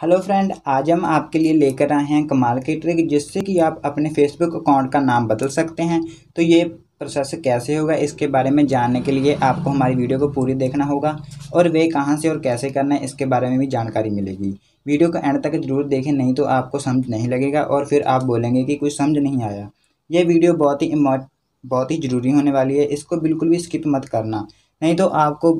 Hello friend, आज हम आपके लिए लेकर आए हैं कमाल की ट्रिक जिससे कि आप अपने फेसबुक अकाउंट का नाम बदल सकते हैं। तो ये प्रोसेस कैसे होगा, इसके बारे में जानने के लिए आपको हमारी वीडियो को पूरी देखना होगा और वे कहाँ से और कैसे करना है, इसके बारे में भी जानकारी मिलेगी। वीडियो को एंड तक ज़रूर देखें, नहीं तो आपको समझ नहीं लगेगा और फिर आप बोलेंगे कि कुछ समझ नहीं आया। ये वीडियो बहुत ही बहुत ही ज़रूरी होने वाली है, इसको बिल्कुल भी स्किप मत करना। नहीं तो आपको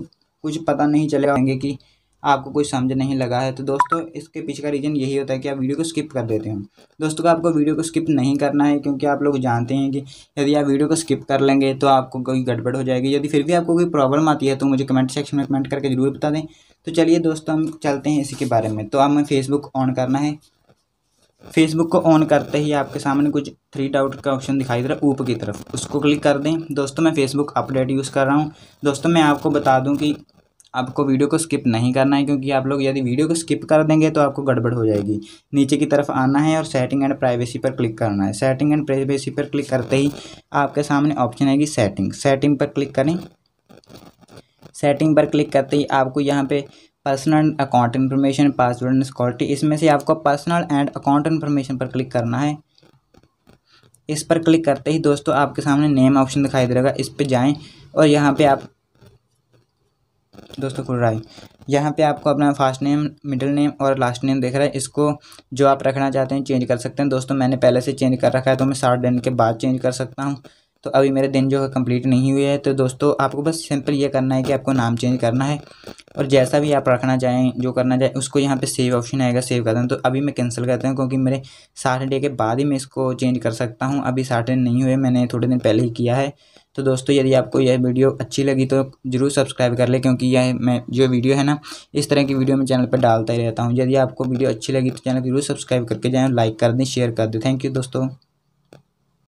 कुछ पता नहीं चलेगा कि आपको कोई समझ नहीं लगा है तो दोस्तों, इसके पीछे का रीज़न यही होता है कि आप वीडियो को स्किप कर देते हो। दोस्तों आपको वीडियो को स्किप नहीं करना है, क्योंकि आप लोग जानते हैं कि यदि आप वीडियो को स्किप कर लेंगे तो आपको कोई गड़बड़ हो जाएगी। यदि फिर भी आपको कोई प्रॉब्लम आती है तो मुझे कमेंट सेक्शन में कमेंट करके ज़रूर बता दें। तो चलिए दोस्तों, हम चलते हैं इसी के बारे में। तो हमें फेसबुक ऑन करना है। फेसबुक को ऑन करते ही आपके सामने कुछ थ्री डाउट का ऑप्शन दिखाई दे रहा है, ऊपर की तरफ़। उसको क्लिक कर दें। दोस्तों, मैं फेसबुक अपडेट यूज़ कर रहा हूँ। दोस्तों, मैं आपको बता दूँ कि आपको वीडियो को स्किप नहीं करना है, क्योंकि आप लोग यदि वीडियो को स्किप कर देंगे तो आपको गड़बड़ हो जाएगी। नीचे की तरफ़ आना है और सेटिंग एंड प्राइवेसी पर क्लिक करना है। सेटिंग एंड प्राइवेसी पर क्लिक करते ही आपके सामने ऑप्शन आएगी सेटिंग सेटिंग पर क्लिक करें। सेटिंग पर क्लिक करते ही आपको यहाँ पे personal account information password and security इसमें से आपको पर्सनल एंड अकाउंट इन्फॉर्मेशन पर क्लिक करना है। इस पर क्लिक करते ही दोस्तों आपके सामने नेम ऑप्शन दिखाई दे इस पर जाएँ और यहाँ पे आप दोस्तों राय। यहाँ पे आपको अपना फ़र्स्ट नेम मिडिल नेम और लास्ट नेम देख रहा है। इसको जो आप रखना चाहते हैं चेंज कर सकते हैं। दोस्तों, मैंने पहले से चेंज कर रखा है तो मैं साठ दिन के बाद चेंज कर सकता हूँ। तो अभी मेरे दिन जो है कंप्लीट नहीं हुए हैं। तो दोस्तों, आपको बस सिंपल ये करना है कि आपको नाम चेंज करना है। और जैसा भी आप रखना चाहें, जो करना चाहें, उसको यहाँ पे सेव ऑप्शन आएगा सेव कर दें तो अभी मैं कैंसिल करता हूँ, क्योंकि मेरे साठ डे के बाद ही मैं इसको चेंज कर सकता हूँ। अभी दिन नहीं हुए, मैंने थोड़े दिन पहले ही किया है। तो दोस्तों, यदि आपको यह वीडियो अच्छी लगी तो ज़रूर सब्सक्राइब कर ले, क्योंकि यह मैं, जो वीडियो है ना, इस तरह की वीडियो मैं चैनल पर डालता ही रहता हूँ। यदि आपको वीडियो अच्छी लगी तो चैनल ज़रूर सब्सक्राइब करके जाएँ लाइक कर दें शेयर कर दें। थैंक यू दोस्तों।